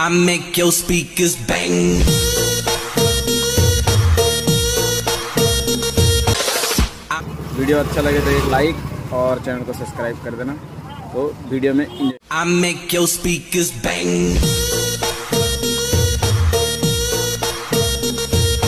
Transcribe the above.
I make your speakers bang. Video अच्छा लगे तो एक लाइक और चैनल को सब्सक्राइब कर देना तो वीडियो में enjoy- I make your speakers bang.